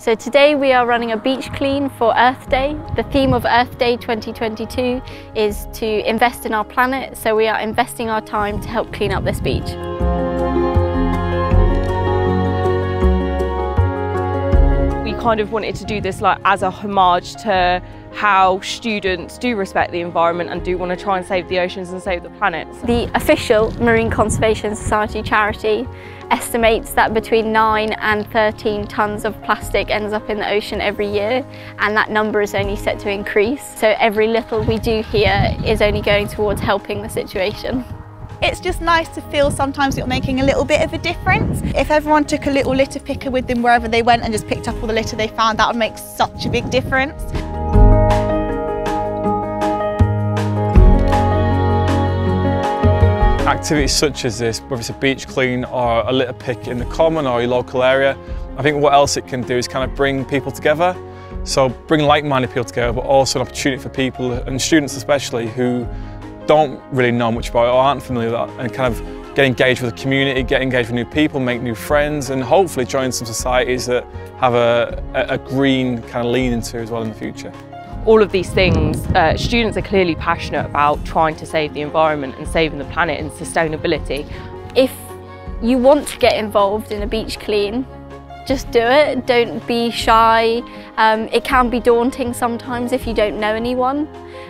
So today we are running a beach clean for Earth Day. The theme of Earth Day 2022 is to invest in our planet, so we are investing our time to help clean up this beach. Kind of wanted to do this like as a homage to how students do respect the environment and do want to try and save the oceans and save the planet. The official Marine Conservation Society charity estimates that between 9 and 13 tonnes of plastic ends up in the ocean every year and that number is only set to increase. So every little we do here is only going towards helping the situation. It's just nice to feel sometimes you're making a little bit of a difference. If everyone took a little litter picker with them wherever they went and just picked up all the litter they found, that would make such a big difference. Activities such as this, whether it's a beach clean or a litter pick in the common or your local area, I think what else it can do is kind of bring people together. So bring like-minded people together, but also an opportunity for people, and students especially, who don't really know much about or aren't familiar with that, and kind of get engaged with the community, get engaged with new people, make new friends, and hopefully join some societies that have a, a green kind of lean into as well in the future all of these things, uh, students are clearly passionate about trying to save the environment and saving the planet and sustainability. If you want to get involved in a beach clean, just do it. Don't be shy. Um, it can be daunting sometimes if you don't know anyone.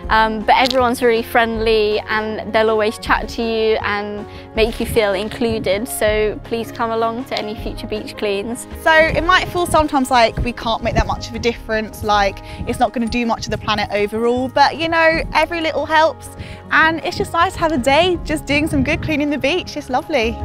Um, but everyone's really friendly and they'll always chat to you and make you feel included. So please come along to any future beach cleans. So it might feel sometimes like we can't make that much of a difference, like it's not going to do much of the planet overall, but you know, every little helps. And it's just nice to have a day just doing some good cleaning the beach. It's lovely.